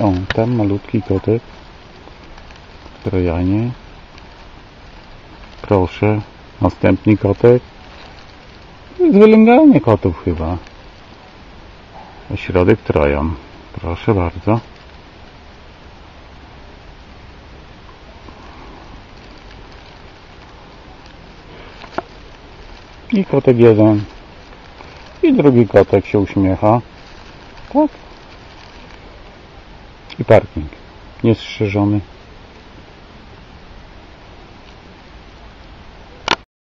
O, tam malutki kotek. Trojanie. Proszę. Następny kotek. Jest wylęganie kotów chyba. Ośrodek Trojan. Proszę bardzo. I kotek jeden. I drugi kotek się uśmiecha. Tak. I parking. Niestrzeżony.